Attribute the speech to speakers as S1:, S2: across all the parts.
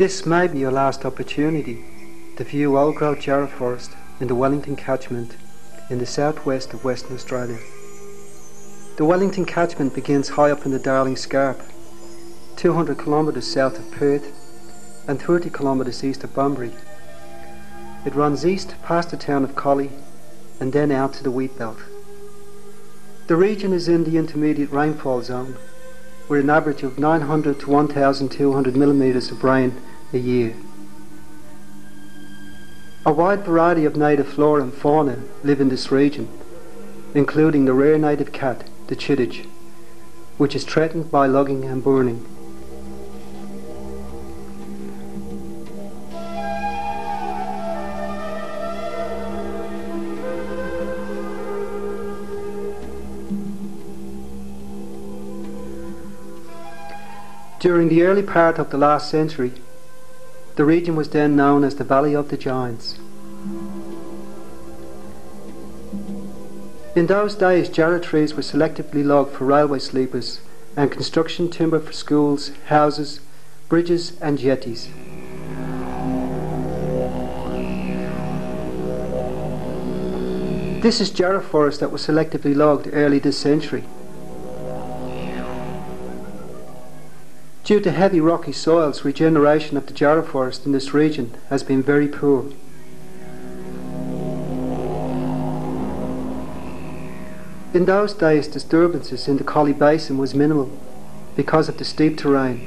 S1: This may be your last opportunity to view old growth jarrah forest in the Wellington catchment in the southwest of Western Australia. The Wellington catchment begins high up in the Darling Scarp, 200 kilometres south of Perth and 30 kilometres east of Bunbury. It runs east past the town of Collie and then out to the wheat belt. The region is in the intermediate rainfall zone with an average of 900 to 1,200 millimetres of rain a year. A wide variety of native flora and fauna live in this region, including the rare native cat, the chuditch, which is threatened by logging and burning. During the early part of the last century, the region was then known as the Valley of the Giants. In those days, jarrah trees were selectively logged for railway sleepers and construction timber for schools, houses, bridges and jetties. This is jarrah forest that was selectively logged early this century. Due to heavy rocky soils, regeneration of the jarrah forest in this region has been very poor. In those days, disturbances in the Collie Basin was minimal because of the steep terrain.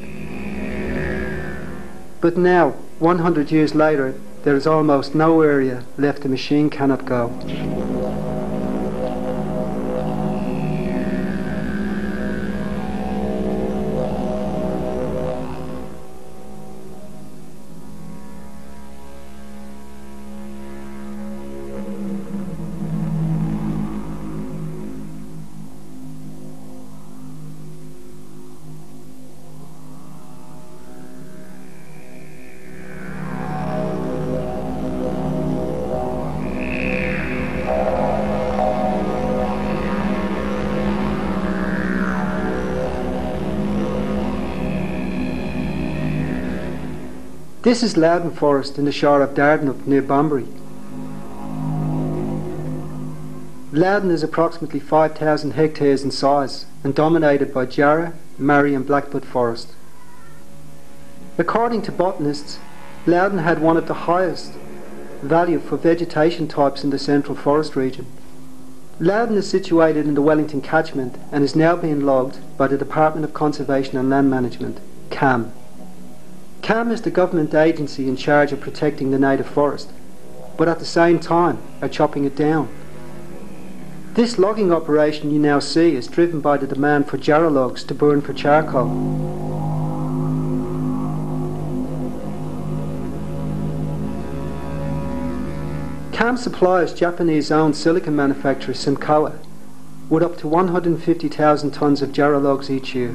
S1: But now, 100 years later, there is almost no area left the machine cannot go. This is Loudon Forest in the Shire of Dardanup near Bunbury. Loudon is approximately 5,000 hectares in size and dominated by Jarrah, Marri and Blackbutt forest. According to botanists, Loudon had one of the highest value for vegetation types in the central forest region. Loudon is situated in the Wellington catchment and is now being logged by the Department of Conservation and Land Management, CALM. CALM is the government agency in charge of protecting the native forest, but at the same time are chopping it down. This logging operation you now see is driven by the demand for jarrah logs to burn for charcoal. CALM supplies Japanese-owned silicon manufacturer Simcoa with up to 150,000 tonnes of jarrah logs each year.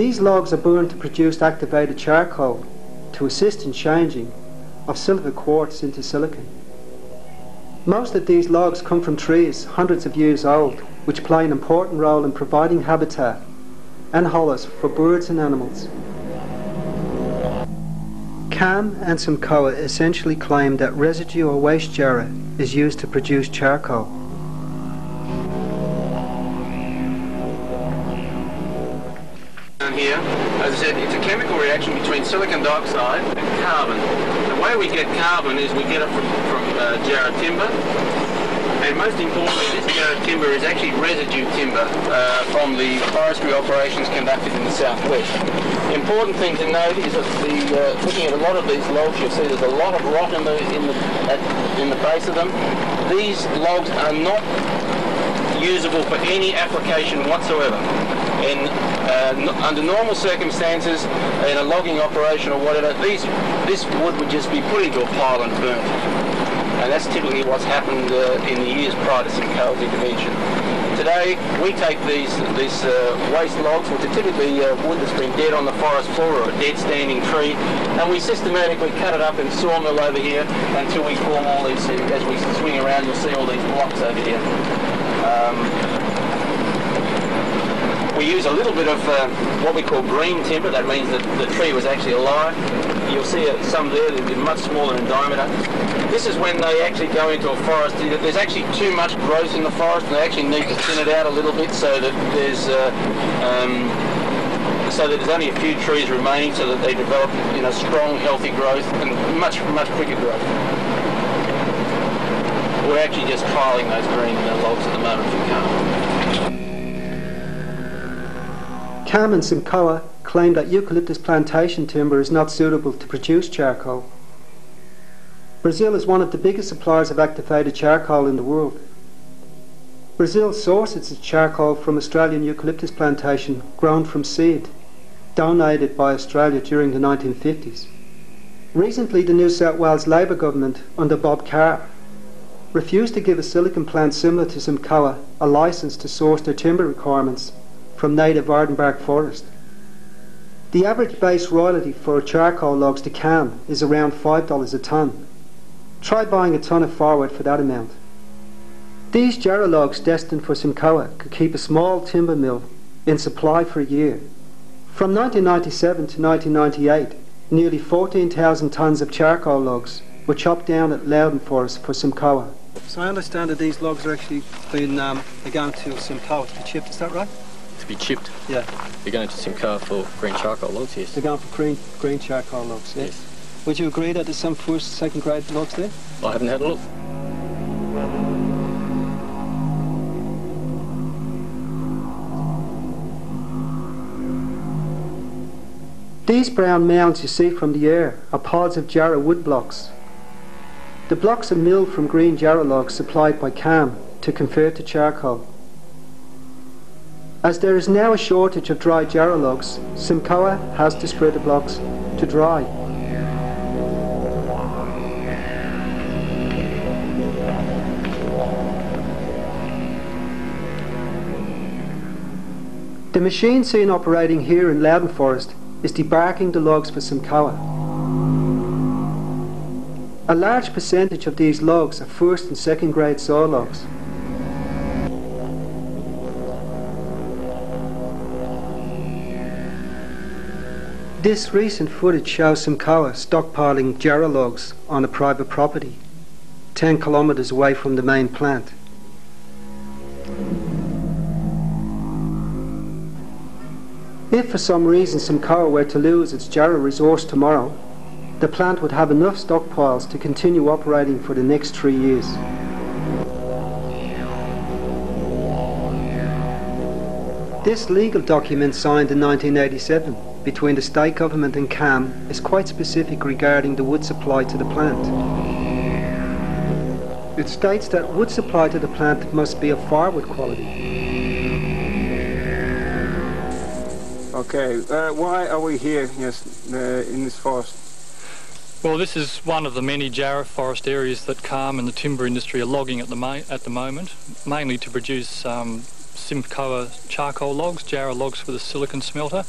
S1: These logs are burned to produce activated charcoal to assist in changing of silver quartz into silicon. Most of these logs come from trees hundreds of years old, which play an important role in providing habitat and hollows for birds and animals. CALM and Simcoa essentially claim that residue or waste jarrah is used to produce charcoal.
S2: Between silicon dioxide and carbon. The way we get carbon is we get it from, from uh, jarrah timber, and most importantly, this jarrah timber is actually residue timber uh, from the forestry operations conducted in the southwest. Important thing to note is that the, uh, looking at a lot of these logs, you'll see there's a lot of rot in the, in the, at, in the base of them. These logs are not usable for any application whatsoever. In, uh, under normal circumstances, in a logging operation or whatever, these, this wood would just be put into a pile and burnt. And that's typically what's happened uh, in the years prior to Simcoa's intervention. Today, we take these these uh, waste logs, which are typically uh, wood that's been dead on the forest floor or a dead standing tree, and we systematically cut it up in sawmill over here until we form all these, as we swing around, you'll see all these blocks over here. Um, we use a little bit of uh, what we call green timber. That means that the tree was actually alive. You'll see some there that are much smaller in diameter. This is when they actually go into a forest. There's actually too much growth in the forest and they actually need to thin it out a little bit so that there's uh, um, so that there's only a few trees remaining so that they develop you know, strong, healthy growth and much, much quicker growth. We're actually just trialling those green uh, logs at the moment.
S1: CALM and Simcoa claim that eucalyptus plantation timber is not suitable to produce charcoal. Brazil is one of the biggest suppliers of activated charcoal in the world. Brazil sources its charcoal from Australian eucalyptus plantation grown from seed, donated by Australia during the 1950s. Recently, the New South Wales Labor government, under Bob Carr, refused to give a silicon plant similar to Simcoa a license to source their timber requirements from native ironbark forest. The average base royalty for charcoal logs to CALM is around $5 a tonne. Try buying a tonne of firewood for that amount. These jarrah logs destined for Simcoa could keep a small timber mill in supply for a year. From 1997 to 1998, nearly 14,000 tonnes of charcoal logs were chopped down at Loudon Forest for Simcoa. So I understand that these logs are actually being um, they're going to Simcoa to be chipped, is that right?
S3: Be chipped.
S1: Yeah.
S3: They're going to Simcoa for green charcoal logs, yes.
S1: They're going for green, green charcoal logs, yes. yes. Would you agree that there's some first, second grade logs there?
S3: I haven't had a look.
S1: These brown mounds you see from the air are pods of jarrah wood blocks. The blocks are milled from green jarrah logs supplied by CALM to convert to charcoal. As there is now a shortage of dry jarrah logs, Simcoa has to spread the blocks to dry. The machine seen operating here in Loudon Forest is debarking the logs for Simcoa. A large percentage of these logs are first and second grade saw logs. This recent footage shows Simcoa stockpiling jarrah logs on a private property, 10 kilometres away from the main plant. If for some reason some Simcoa were to lose its jarrah resource tomorrow, the plant would have enough stockpiles to continue operating for the next three years. This legal document signed in 1987 between the state government and CALM is quite specific regarding the wood supply to the plant. It states that wood supply to the plant must be of firewood quality.
S4: Okay, uh, why are we here yes, uh, in this forest?
S5: Well, this is one of the many jarrah forest areas that CALM and the timber industry are logging at the, at the moment, mainly to produce um, Simcoa charcoal logs, jarrah logs for the silicon smelter.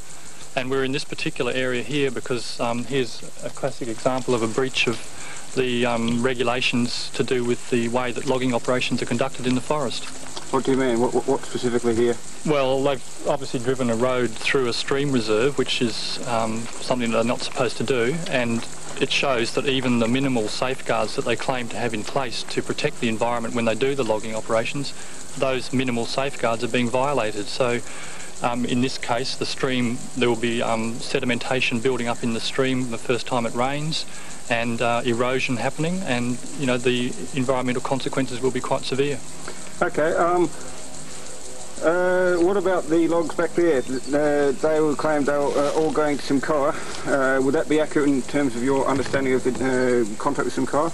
S5: And we're in this particular area here because um, here's a classic example of a breach of the um, regulations to do with the way that logging operations are conducted in the forest.
S4: What do you mean? What, what specifically here?
S5: Well, they've obviously driven a road through a stream reserve, which is um, something that they're not supposed to do, and it shows that even the minimal safeguards that they claim to have in place to protect the environment when they do the logging operations, those minimal safeguards are being violated. So um, in this case, the stream, there will be um, sedimentation building up in the stream the first time it rains and uh, erosion happening and, you know, the environmental consequences will be quite severe.
S4: Okay, um, uh, what about the logs back there? Uh, they will claim they were uh, all going to Simcoa. Uh, would that be accurate in terms of your understanding of the uh, contract with Simcoa?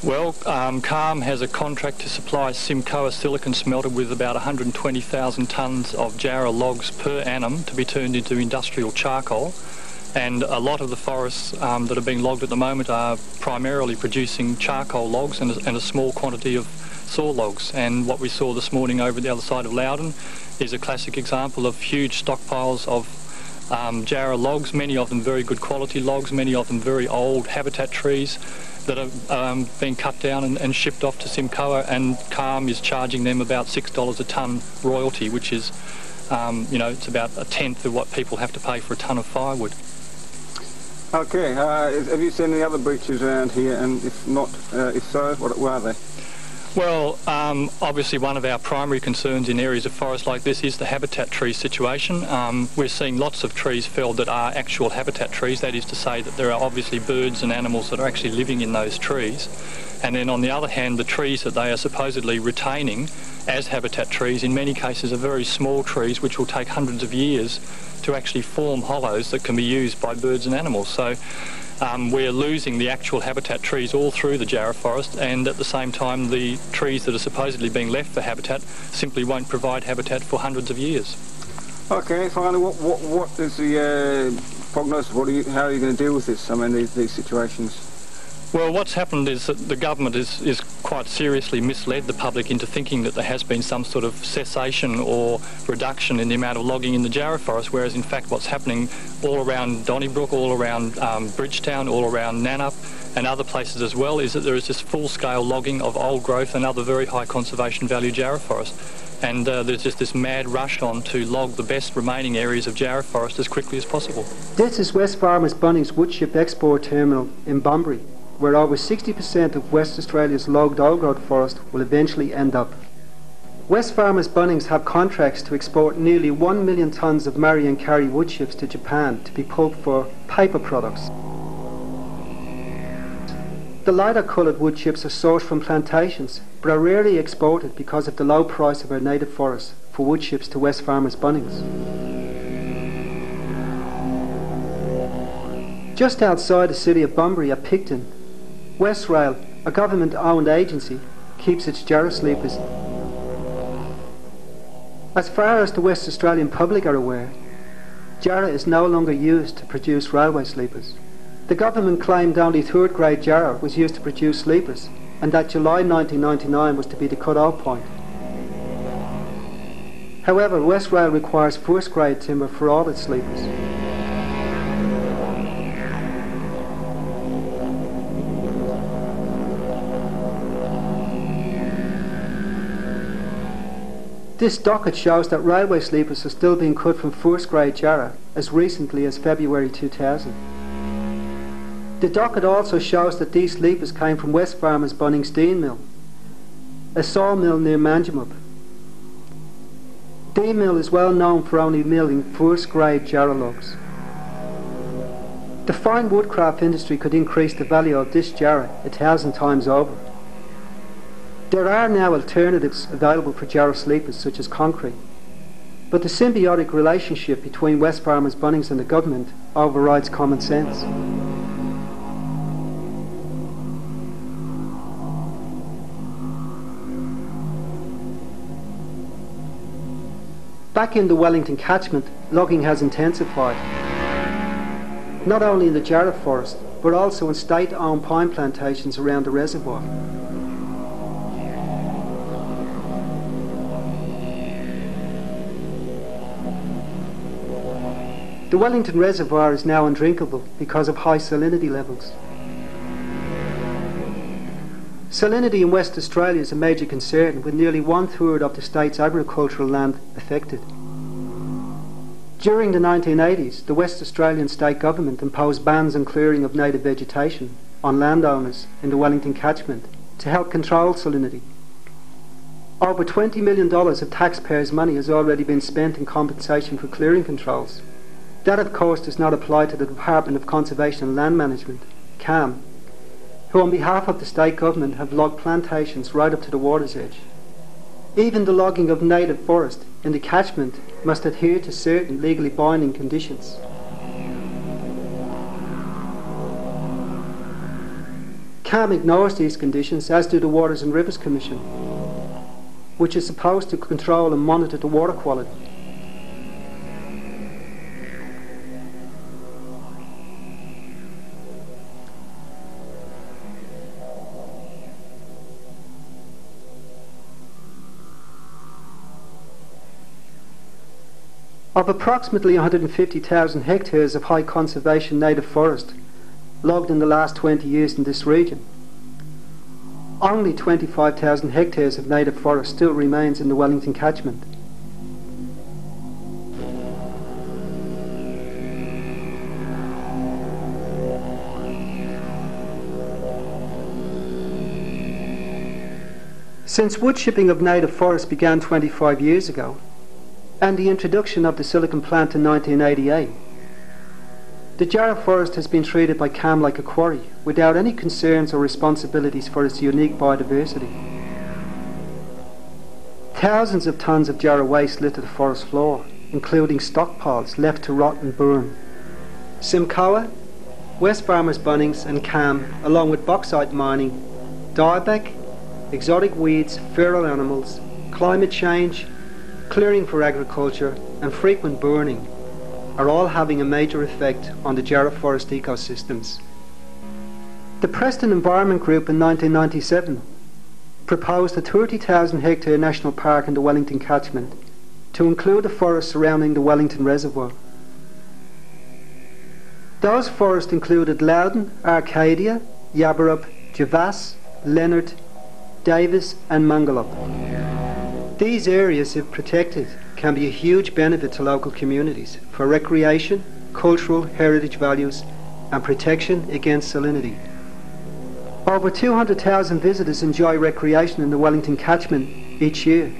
S5: Well, um, CALM has a contract to supply Simcoa silicon smelter with about 120,000 tonnes of jarrah logs per annum to be turned into industrial charcoal. And a lot of the forests um, that are being logged at the moment are primarily producing charcoal logs and a, and a small quantity of saw logs. And what we saw this morning over the other side of Loudon is a classic example of huge stockpiles of um, jarrah logs, many of them very good quality logs, many of them very old habitat trees that are um, being cut down and, and, shipped off to Simcoa, and CALM is charging them about $6 a tonne royalty, which is, um, you know, it's about a tenth of what people have to pay for a tonne of firewood.
S4: Okay, uh, have you seen any other breaches around here, and if not, uh, if so, what, what are they?
S5: Well, um, obviously one of our primary concerns in areas of forest like this is the habitat tree situation. Um, we're seeing lots of trees felled that are actual habitat trees, that is to say that there are obviously birds and animals that are actually living in those trees. And then on the other hand, the trees that they are supposedly retaining as habitat trees in many cases are very small trees which will take hundreds of years to actually form hollows that can be used by birds and animals. So um, we're losing the actual habitat trees all through the Jarrah forest and at the same time the trees that are supposedly being left for habitat simply won't provide habitat for hundreds of years.
S4: Okay, finally, what, what, what is the uh, prognosis? What are you, how are you going to deal with this, I mean, these, these situations?
S5: Well, what's happened is that the government is, is quite seriously misled the public into thinking that there has been some sort of cessation or reduction in the amount of logging in the Jarrah forest, whereas in fact what's happening all around Donnybrook, all around um, Bridgetown, all around Nannup and other places as well is that there is this full-scale logging of old growth and other very high conservation value Jarrah forest. And uh, there's just this mad rush on to log the best remaining areas of Jarrah forest as quickly as possible.
S1: This is Wesfarmers Bunnings Woodchip Export Terminal in Bunbury where over 60% of West Australia's logged old-growth forest will eventually end up. Wesfarmers Bunnings have contracts to export nearly 1 million tonnes of Marri and Karri wood chips to Japan to be pulped for paper products. The lighter coloured wood chips are sourced from plantations, but are rarely exported because of the low price of our native forests for wood chips to Wesfarmers Bunnings. Just outside the city of Bunbury at Picton, Westrail, a government-owned agency, keeps its Jarrah sleepers. As far as the West Australian public are aware, Jarrah is no longer used to produce railway sleepers. The government claimed only third grade Jarrah was used to produce sleepers and that July 1999 was to be the cut-off point. However, Westrail requires first grade timber for all its sleepers. This docket shows that railway sleepers are still being cut from first grade Jarrah as recently as February 2000. The docket also shows that these sleepers came from Wesfarmers Bunnings Dean Mill, a sawmill near Manjimup. Dean Mill is well known for only milling first grade Jarrah logs. The fine woodcraft industry could increase the value of this Jarrah a thousand times over. There are now alternatives available for Jarrah sleepers such as concrete, but the symbiotic relationship between Wesfarmers Bunnings and the government overrides common sense. Back in the Wellington catchment, logging has intensified. Not only in the Jarrah forest, but also in state-owned pine plantations around the reservoir. The Wellington Reservoir is now undrinkable because of high salinity levels. Salinity in West Australia is a major concern with nearly one third of the state's agricultural land affected. During the 1980s, the West Australian state government imposed bans on clearing of native vegetation on landowners in the Wellington catchment to help control salinity. Over $20 million of taxpayers' money has already been spent in compensation for clearing controls. That, of course, does not apply to the Department of Conservation and Land Management, CALM, who on behalf of the state government have logged plantations right up to the water's edge. Even the logging of native forest in the catchment must adhere to certain legally binding conditions. CALM ignores these conditions, as do the Waters and Rivers Commission, which is supposed to control and monitor the water quality. Of approximately 150,000 hectares of high conservation native forest logged in the last 20 years in this region, only 25,000 hectares of native forest still remains in the Wellington catchment. Since wood chipping of native forest began 25 years ago, and the introduction of the silicon plant in 1988, the Jarrah forest has been treated by CALM like a quarry, without any concerns or responsibilities for its unique biodiversity. Thousands of tons of Jarrah waste litter the forest floor, including stockpiles left to rot and burn. Simcoa, Wesfarmers Bunnings and CALM, along with bauxite mining, dieback, exotic weeds, feral animals, climate change, clearing for agriculture, and frequent burning are all having a major effect on the Jarrah forest ecosystems. The Preston Environment Group in 1997 proposed a 30,000 hectare national park in the Wellington catchment to include the forest surrounding the Wellington Reservoir. Those forests included Loudon, Arcadia, Yabberup, Javasse, Leonard, Davis and Mungalup. These areas, if protected, can be a huge benefit to local communities for recreation, cultural heritage values and protection against salinity. Over 200,000 visitors enjoy recreation in the Wellington catchment each year.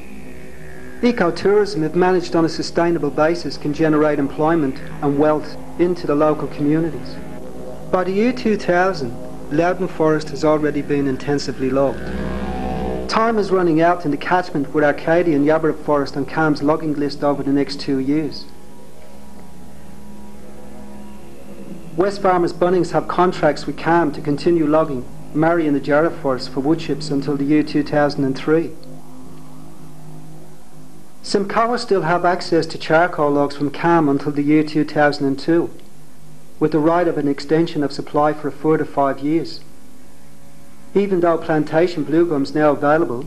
S1: Ecotourism, if managed on a sustainable basis, can generate employment and wealth into the local communities. By the year 2000, Loudon Forest has already been intensively logged. Time is running out in the catchment with Arcadia and Yabberup Forest on CALM's logging list over the next two years. Wesfarmers Bunnings have contracts with CALM to continue logging Marri and the Jarrah Forest for wood chips until the year 2003. Simcoa still have access to charcoal logs from CALM until the year 2002, with the right of an extension of supply for a further five years even though plantation blue gums now available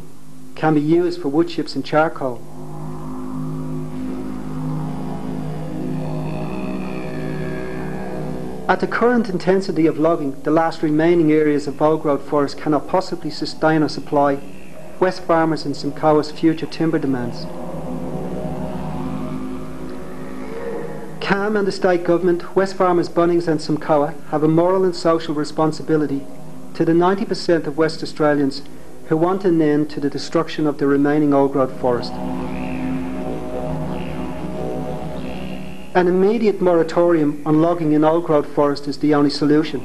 S1: can be used for wood chips and charcoal. At the current intensity of logging, the last remaining areas of old-growth forest cannot possibly sustain or supply Wesfarmers and Simcoa's future timber demands. CALM and the state government, Wesfarmers Bunnings and Simcoa have a moral and social responsibility to the 90% of West Australians who want an end to the destruction of the remaining old-growth forest. An immediate moratorium on logging in old-growth forest is the only solution.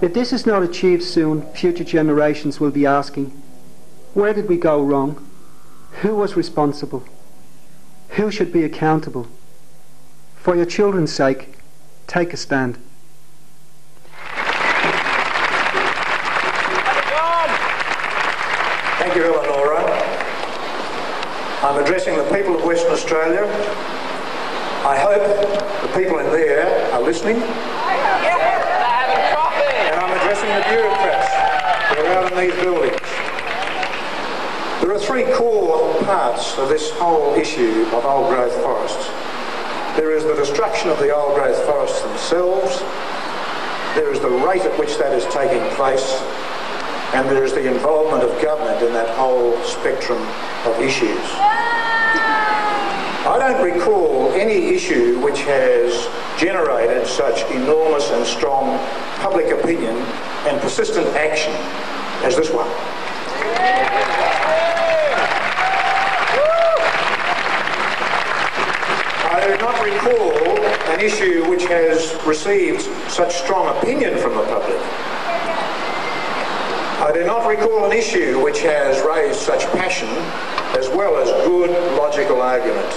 S1: If this is not achieved soon, future generations will be asking, where did we go wrong? Who was responsible? Who should be accountable? For your children's sake, take a stand.
S6: I'm addressing the people of Western Australia. I hope the people in there are listening. And I'm addressing the bureaucrats who are out in these buildings. There are three core parts of this whole issue of old growth forests. There is the destruction of the old growth forests themselves. There is the rate at which that is taking place and there is the involvement of government in that whole spectrum of issues. I don't recall any issue which has generated such enormous and strong public opinion and persistent action as this one. I do not recall an issue which has received such strong opinion from the public I do not recall an issue which has raised such passion as well as good logical argument.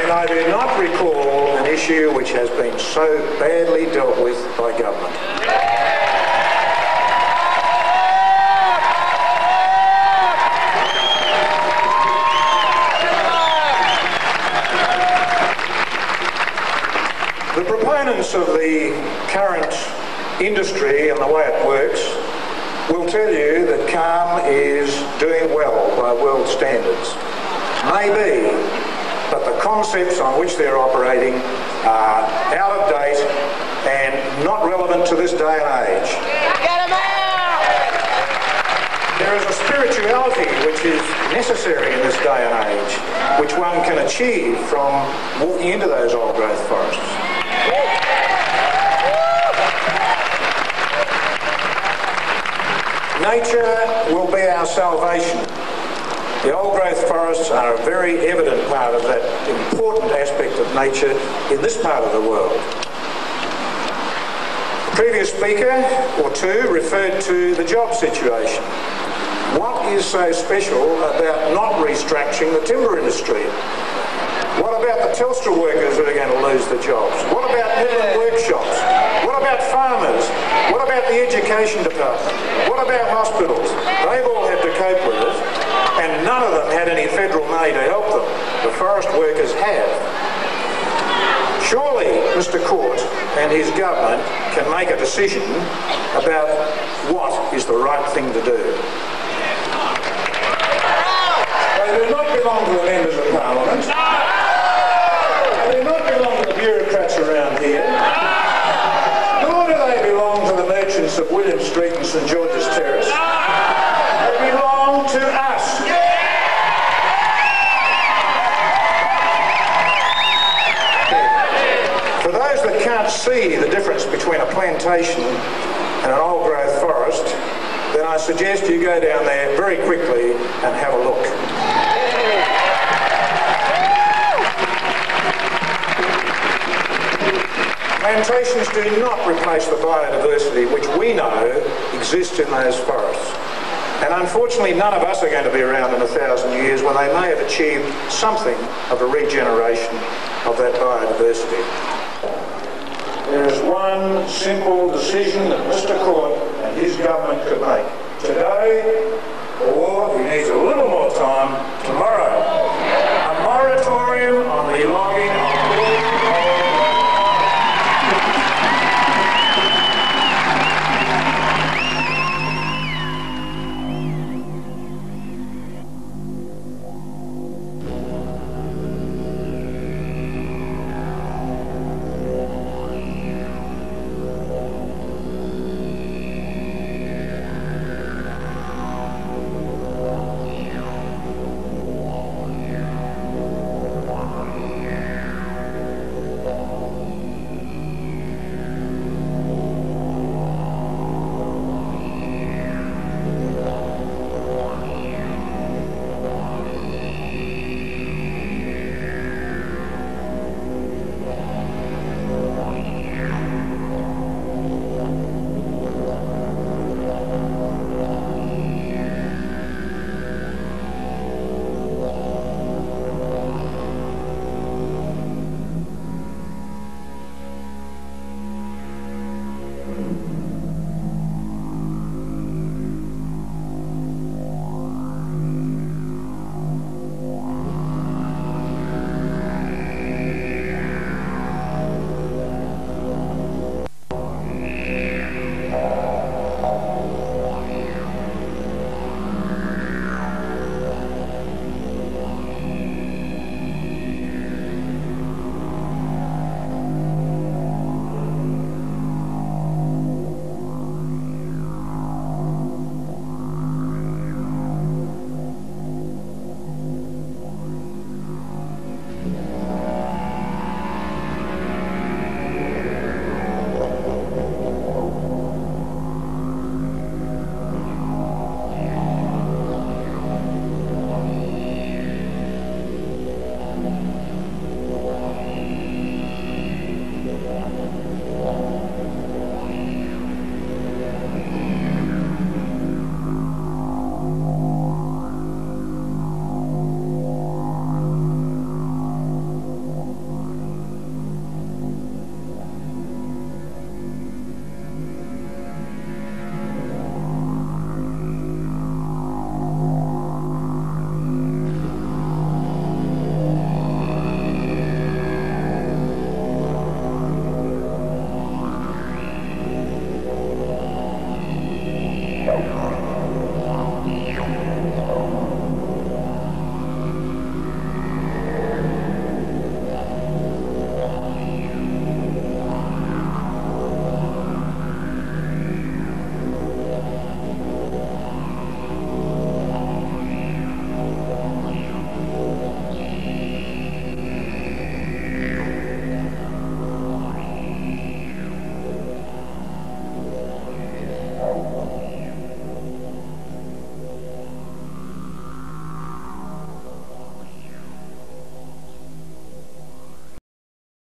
S6: And I do not recall an issue which has been so badly dealt with by government. Of the current industry and the way it works will tell you that CALM is doing well by world standards. Maybe, but the concepts on which they're operating are out of date and not relevant to this day and age. Get them out! There is a spirituality which is necessary in this day and age, which one can achieve from walking into those old growth forests. Nature will be our salvation. The old growth forests are a very evident part of that important aspect of nature in this part of the world. The previous speaker or two referred to the job situation. What is so special about not restructuring the timber industry? What about the Telstra workers that are going to lose their jobs? What about Midland workshops? What about farmers? What about the education department? What about hospitals? They've all had to cope with it, and none of them had any federal money to help them. The forest workers have. Surely Mr Court and his government can make a decision about what is the right thing to do. They do not belong to the members of parliament. They do not belong to the bureaucrats around here. Nor do they belong to the merchants of William Street and St George's Terrace. They belong to us. For those that can't see the difference between a plantation and an old growth forest, then I suggest you go down there very quickly and have a look. Plantations do not replace the biodiversity which we know exists in those forests. And unfortunately, none of us are going to be around in a thousand years when they may have achieved something of a regeneration of that biodiversity. There is one simple decision that Mr Court and his government could make. Today, or if he needs a little more time, tomorrow. A moratorium on the logging